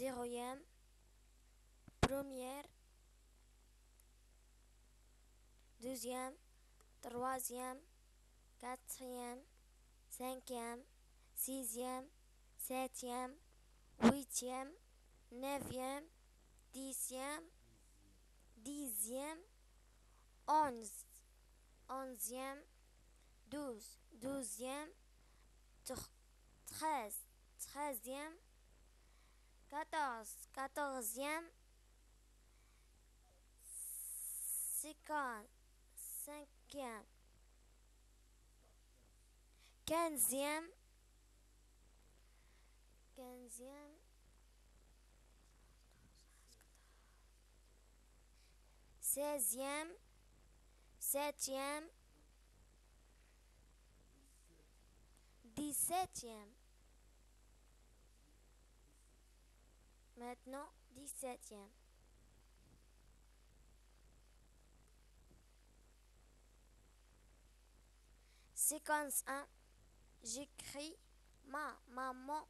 zéroième, première, deuxième, troisième, quatrième, cinquième, sixième, septième, huitième, neuvième, dixième, dixième, onze, onzième, douze, douzième, treize, treizième, quatorze, quatorzième, cinquante, cinquième, quinzième, quinzième, seizième, septième, dix-septième. Maintenant, dix-septième. Séquence 1. J'écris ma maman,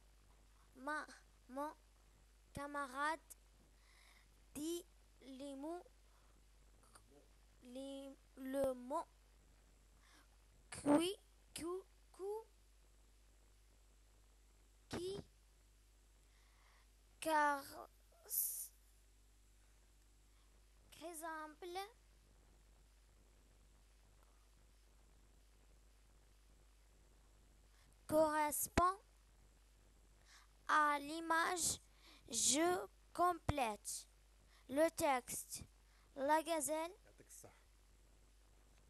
ma mon camarade dit les mots, les, le mot, qui, cou, cou, qui, car par exemple correspond à l'image je complète. Le texte. La gazelle.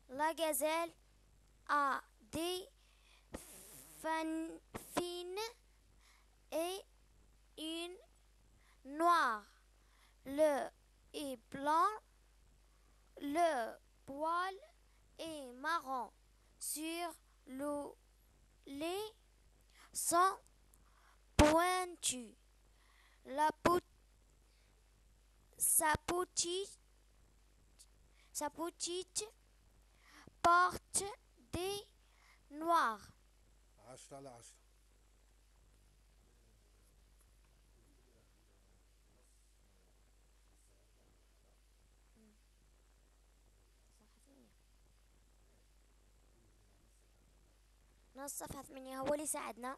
La gazelle a des fines et une noire. Le est blanc, le poil est marron. Sur le les sont pointus. La pou- sa petite, sa petite porte des noirs. عشرة على عشرة نص صفحة ثمانية هو اللي ساعدنا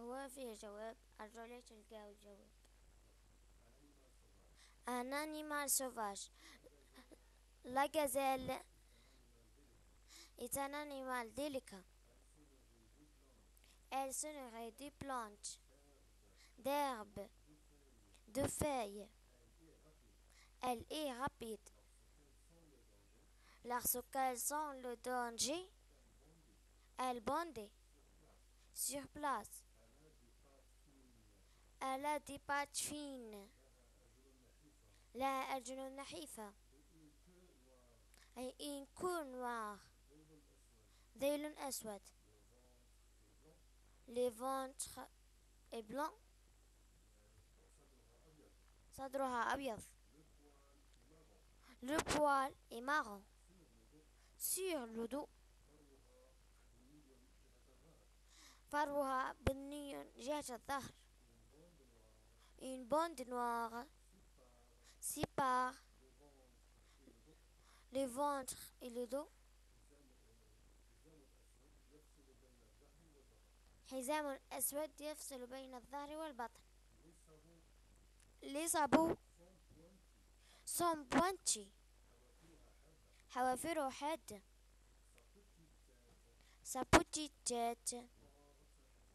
هو فيه جواب الرجل تلقاه الجواب Un animal sauvage. La gazelle est un animal délicat. Elle se nourrit des plantes, d'herbes, de feuilles. Elle est rapide. Lorsqu'elle sent le danger, elle bondit sur place. Elle a des pattes fines. لها أرجل نحيفة أي une queue noire ذيل أسود le ventre est blanc صدرها أبيض le poil est marron sur le dos فرها بنيا جهة الظهر. إن بوند نوار سي بار لي فونتر إي لو دو. حزام أسود يفصل بين الظهر والبطن. لي صابو سون بوانتشي حوافره حادة سابوتي تات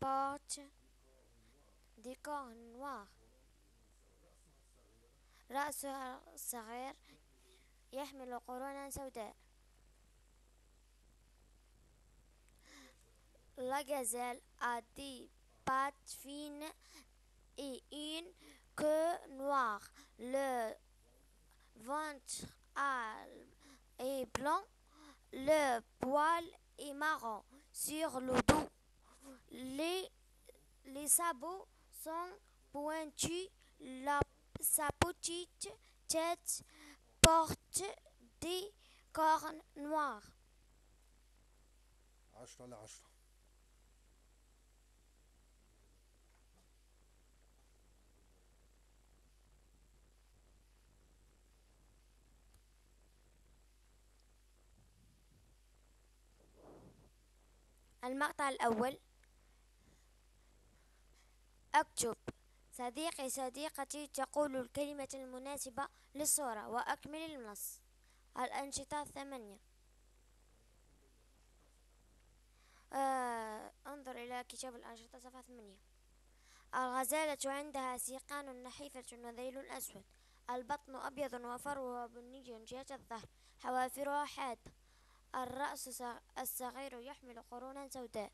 porte des cornes noirs رأسها الصغير يحمل قرونا سوداء La gazelle a des pattes fines et une queue noire. Le ventre a- est blanc, le poil est marron sur le dos. Les, les sabots sont pointus, la, sa petite tête porte des cornes noires. أكتب. صديقي صديقتي تقول الكلمة المناسبة للصورة وأكمل النص. الأنشطة الثمانية. آه انظر إلى كتاب الأنشطة صفحة ثمانية. الغزالة عندها سيقان نحيفة وذيل أسود. البطن أبيض وفرها بني جهة الظهر. حوافرها حادة الرأس الصغير يحمل قرونا سوداء.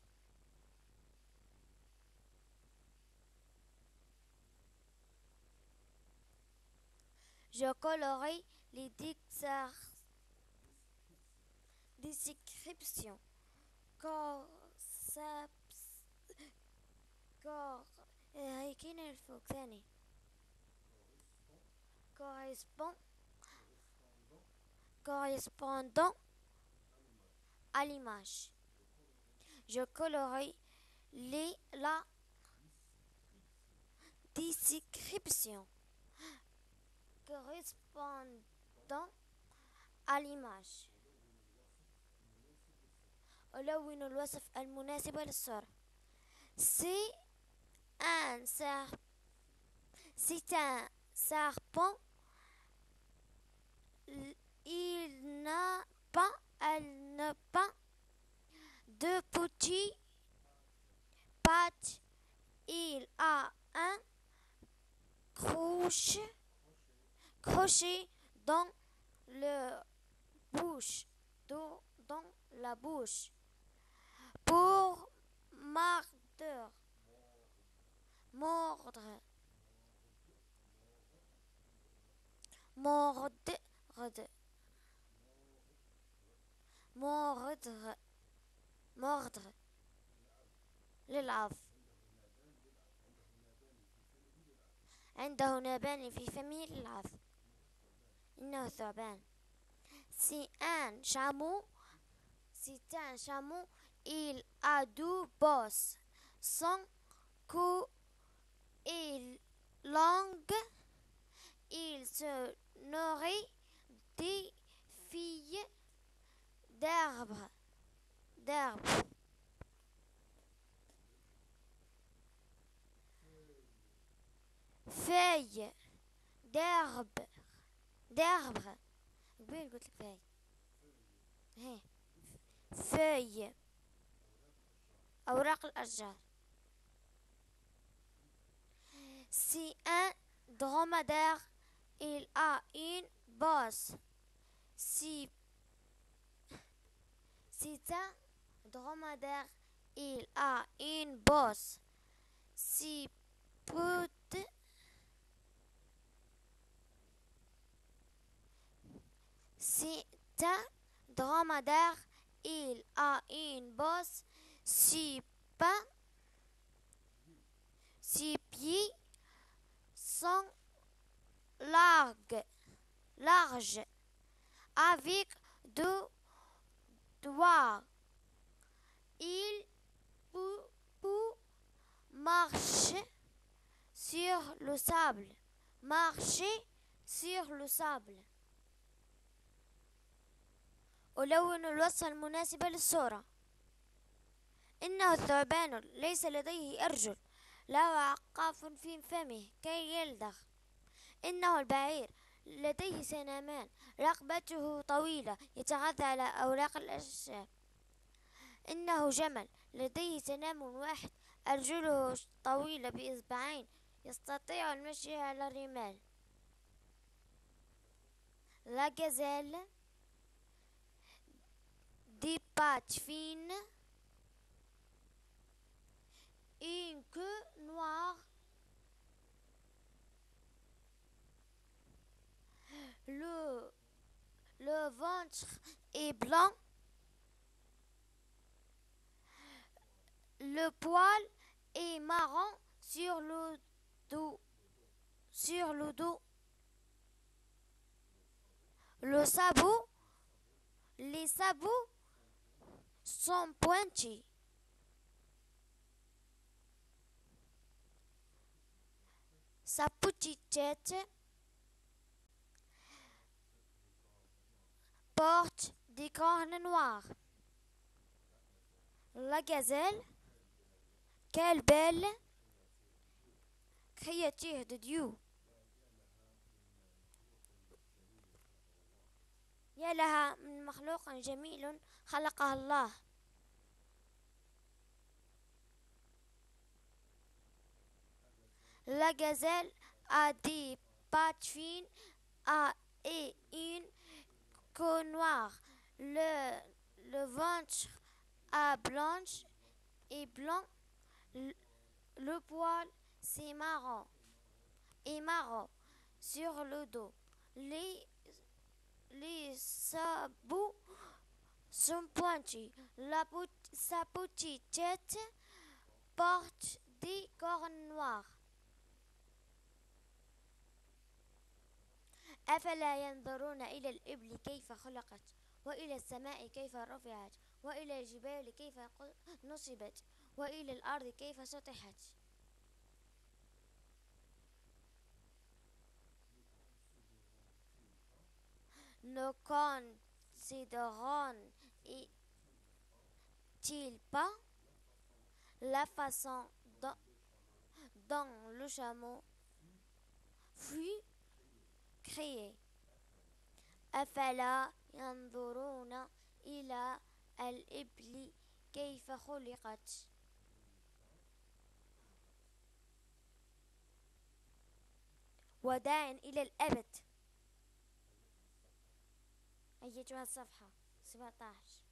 Je colorie les descriptions. correspond correspondant à l'image. Je colorie les, la description correspondant à l'image ألون الوصف المناسب للصورة C'est un serpent C'est un serpent Il n'a pas Elle n'a pas de petits pattes Il a un crochet crochet dans le bouche dans la bouche pour mordre mordre mordre mordre mordre للعظ عنده نابان في فمه للعظ Inosoben. Si un chameau, si un chameau, il a deux bosses. Son cou est long. Il se nourrit des filles d'herbes. D'herbes. Feuilles d'herbe D'arbres. قبيل قلت لك فاي هي فاي أوراق الأشجار Si un dromadaire il a une bosse, si si un dromadaire il a une bosse, si peut C'est un dromadaire. Il a une bosse, six pas, six pieds, sont larges, large, avec deux doigts. Il peut, peut marcher sur le sable, marcher sur le sable. ألون الوصفة المناسبة للصورة. إنه الثعبان ليس لديه أرجل له عقاف في فمه كي يلدغ. إنه البعير لديه سنامان رقبته طويلة يتغذى على أوراق الأشجار إنه جمل لديه سنام واحد أرجله طويلة بإصبعين يستطيع المشي على الرمال. لا جزال pattes fines, une queue noire, le, le ventre est blanc, le poil est marron sur le dos, sur le dos. Le sabot, les sabots sont pointus. Sa petite tête porte des cornes noires. La gazelle, quelle belle créature de Dieu يا لها من مخلوق جميل خلقها الله La gazelle a des pattes fines a- et une queue noire. Le, le ventre a blanche et blanc. Le, le poil c'est marron et marron sur le dos. Les, les sabots sont pointus. La, sa petite tête porte des cornes noires. أفلا ينظرون إلى الإبل كيف خلقت وإلى السماء كيف رفعت وإلى الجبال كيف نصبت وإلى الأرض كيف سطحت Ne considérons-ils pas la façon dont, dont le chameau fut créé. أفلا ينظرون إلى الإبل كيف خلقت وداع إلى الأبد أيتها الصفحة Boa tarde.